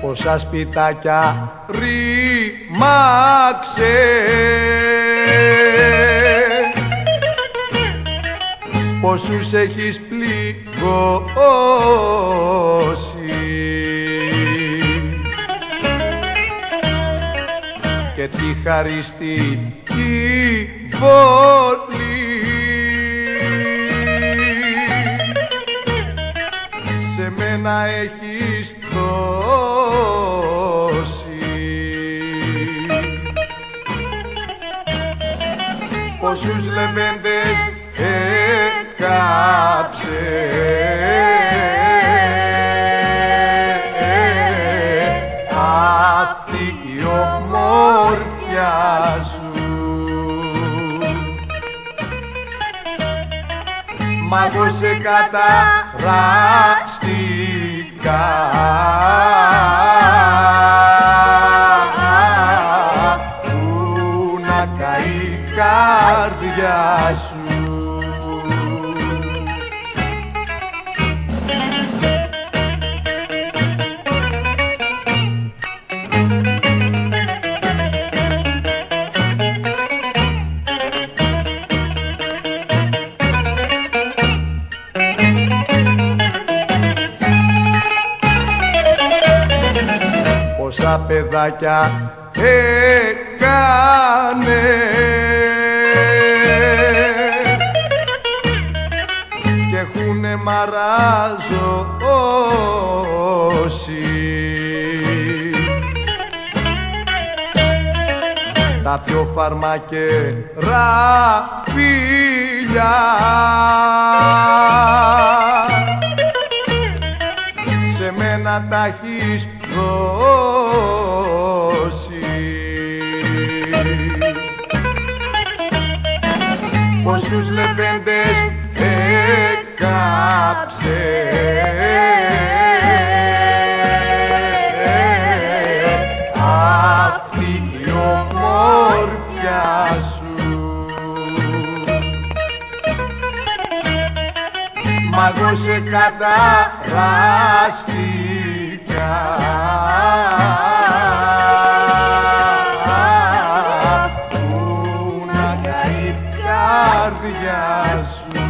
Πόσα σπιτάκια ρήμαξε Πόσους έχεις πληγώσει. Και τη χαριστική βολή σε μένα έχεις δώσει. Πόσους λεβέντες έκαψε Μα εγώ σε καταραστικά. Πού να καεί η καρδιά σου Πόσα παιδάκια. Έκανε και έχουνε μαραζώσει τα πιο φαρμακερά φίλια σε μένα τα έχεις δώσει Πόσους λεβέντες έκαψε. Αυτή η ομόρφια σου. Μα εγώ σε καταραστήκα καρδιά σου.